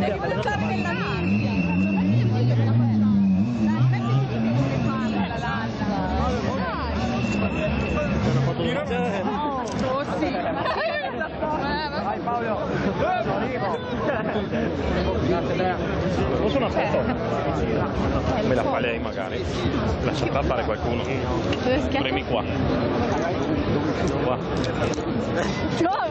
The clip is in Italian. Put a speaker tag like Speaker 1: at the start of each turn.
Speaker 1: Devi buttare nella minchia. Oh, sì.
Speaker 2: Vai Paolo! Posso una foto? Me la fa lei magari. Lasciata fare qualcuno. Premi qua. Qua.
Speaker 1: Dove?